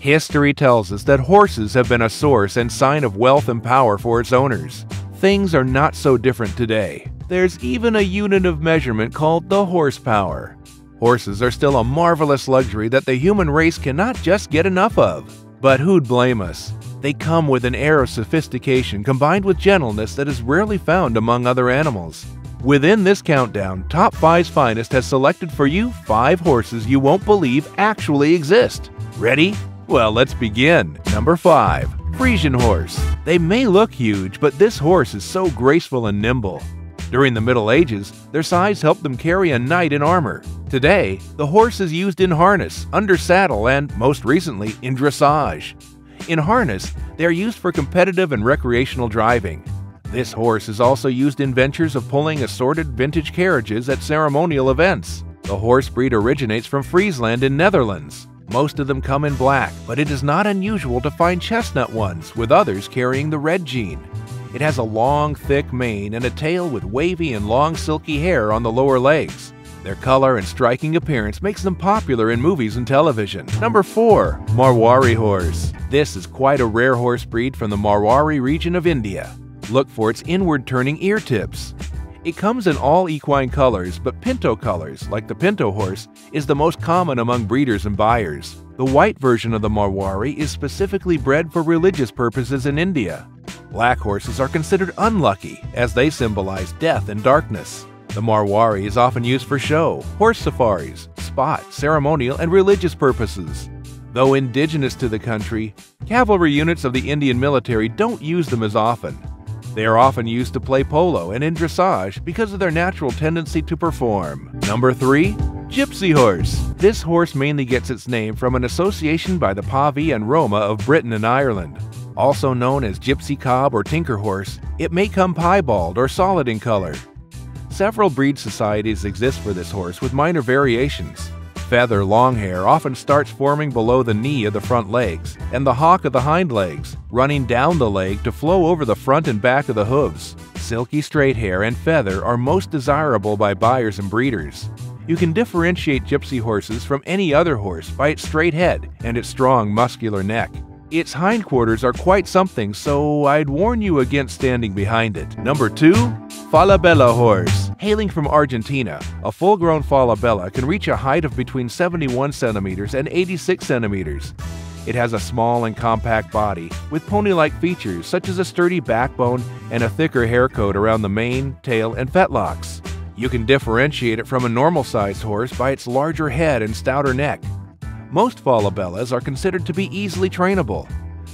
History tells us that horses have been a source and sign of wealth and power for its owners. Things are not so different today. There's even a unit of measurement called the horsepower. Horses are still a marvelous luxury that the human race cannot just get enough of. But who'd blame us? They come with an air of sophistication combined with gentleness that is rarely found among other animals. Within this countdown, Top 5's Finest has selected for you 5 horses you won't believe actually exist. Ready? Well, let's begin. Number 5. Friesian Horse. They may look huge, but this horse is so graceful and nimble. During the Middle Ages, their size helped them carry a knight in armor. Today, the horse is used in harness, under saddle, and, most recently, in dressage. In harness, they are used for competitive and recreational driving. This horse is also used in ventures of pulling assorted vintage carriages at ceremonial events. The horse breed originates from Friesland in Netherlands. Most of them come in black, but it is not unusual to find chestnut ones, with others carrying the red gene. It has a long, thick mane and a tail with wavy and long silky hair on the lower legs. Their color and striking appearance makes them popular in movies and television. Number 4. Marwari Horse. This is quite a rare horse breed from the Marwari region of India. Look for its inward turning ear tips. It comes in all equine colors, but pinto colors, like the pinto horse, is the most common among breeders and buyers. The white version of the Marwari is specifically bred for religious purposes in India. Black horses are considered unlucky, as they symbolize death and darkness. The Marwari is often used for show, horse safaris, spot, ceremonial, and religious purposes. Though indigenous to the country, cavalry units of the Indian military don't use them as often. They are often used to play polo and in dressage because of their natural tendency to perform. Number 3. Gypsy Horse. This horse mainly gets its name from an association by the Pavee and Roma of Britain and Ireland. Also known as gypsy cob or tinker horse, it may come piebald or solid in color. Several breed societies exist for this horse with minor variations. Feather long hair often starts forming below the knee of the front legs and the hock of the hind legs, running down the leg to flow over the front and back of the hooves. Silky straight hair and feather are most desirable by buyers and breeders. You can differentiate gypsy horses from any other horse by its straight head and its strong muscular neck. Its hindquarters are quite something, so I'd warn you against standing behind it. Number 2. Falabella Horse Hailing from Argentina, a full-grown Falabella can reach a height of between 71 centimeters and 86 centimeters. It has a small and compact body, with pony-like features such as a sturdy backbone and a thicker hair coat around the mane, tail, and fetlocks. You can differentiate it from a normal-sized horse by its larger head and stouter neck. Most Falabellas are considered to be easily trainable.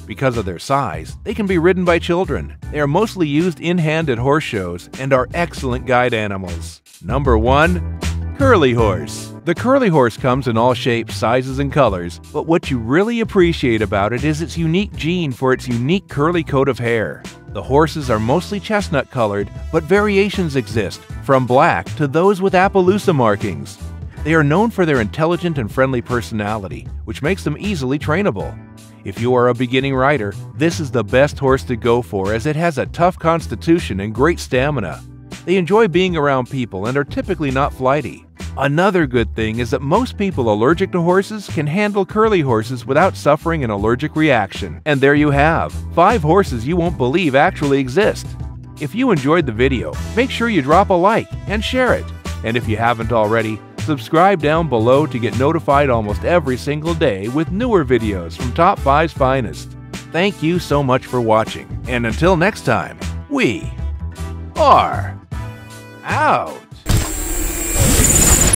Because of their size, they can be ridden by children. They are mostly used in hand at horse shows and are excellent guide animals. Number 1. Curly Horse The curly horse comes in all shapes, sizes, and colors, but what you really appreciate about it is its unique gene for its unique curly coat of hair. The horses are mostly chestnut colored, but variations exist, from black to those with Appaloosa markings. They are known for their intelligent and friendly personality, which makes them easily trainable. If you are a beginning rider, this is the best horse to go for as it has a tough constitution and great stamina. They enjoy being around people and are typically not flighty. Another good thing is that most people allergic to horses can handle curly horses without suffering an allergic reaction. And there you have, 5 horses you won't believe actually exist. If you enjoyed the video, make sure you drop a like and share it. And if you haven't already, Subscribe down below to get notified almost every single day with newer videos from Top 5's finest. Thank you so much for watching, and until next time, we are out.